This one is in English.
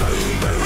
Boom.